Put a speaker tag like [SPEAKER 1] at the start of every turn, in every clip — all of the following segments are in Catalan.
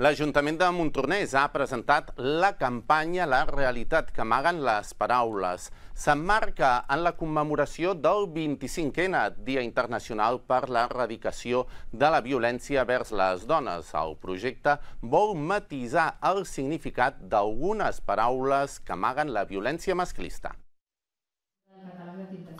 [SPEAKER 1] L'Ajuntament de Montornès ha presentat la campanya La realitat que amaguen les paraules. S'emmarca en la commemoració del 25è Dia Internacional per l'Erradicació de la Violència vers les Dones. El projecte vol matisar el significat d'algunes paraules que amaguen la violència masclista.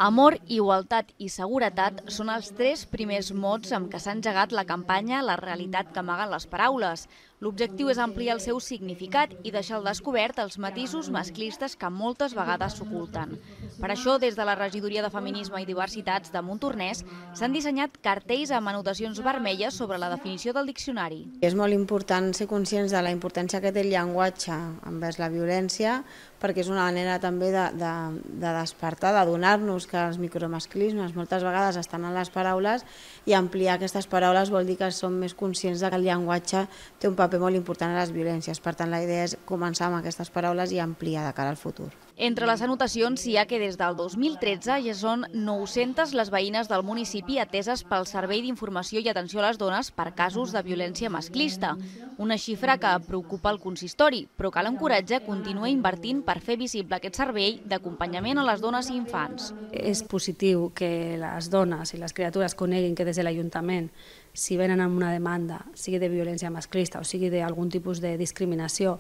[SPEAKER 2] Amor, igualtat i seguretat són els tres primers mots amb què s'ha engegat la campanya La realitat que amaguen les paraules. L'objectiu és ampliar el seu significat i deixar al descobert els matisos masclistes que moltes vegades s'oculten. Per això, des de la Regidoria de Feminisme i Diversitats de Montornès, s'han dissenyat cartells amb anotacions vermelles sobre la definició del diccionari.
[SPEAKER 3] És molt important ser conscients de la importància que té el llenguatge envers la violència, perquè és una manera també de, de, de despertar, de donar-nos que els micromasclismes moltes vegades estan en les paraules i ampliar aquestes paraules vol dir que som més conscients que el llenguatge té un paper paper molt important a les violències. Per tant, la idea és començar amb aquestes paraules i ampliar de cara al futur.
[SPEAKER 2] Entre les anotacions hi ha que des del 2013 ja són 900 les veïnes del municipi ateses pel Servei d'Informació i Atenció a les Dones per casos de violència masclista. Una xifra que preocupa el consistori, però que l'encoratja continua invertint per fer visible aquest servei d'acompanyament a les dones i infants.
[SPEAKER 4] És positiu que les dones i les criatures coneguin que des de l'Ajuntament si venen amb una demanda, sigui de violència masclista o sigui d'algun tipus de discriminació,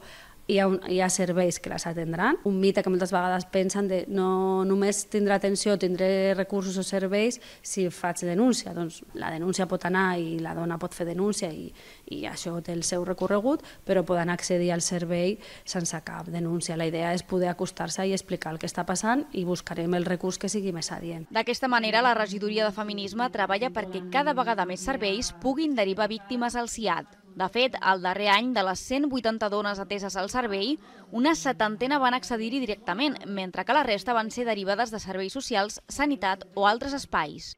[SPEAKER 4] hi ha, un, hi ha serveis que les atendran. Un mite que moltes vegades pensen de no només tindrà atenció, tindré recursos o serveis si faig denúncia. Doncs la denúncia pot anar i la dona pot fer denúncia i, i això té el seu recorregut, però poden accedir al servei sense cap denúncia. La idea és poder acostar-se i explicar el que està passant i buscarem el recurs que sigui més adient.
[SPEAKER 2] D'aquesta manera, la Regidoria de Feminisme treballa perquè cada vegada més serveis puguin derivar víctimes al CIAT. De fet, el darrer any, de les 180 dones ateses al servei, una setantena van accedir-hi directament, mentre que la resta van ser derivades de serveis socials, sanitat o altres espais.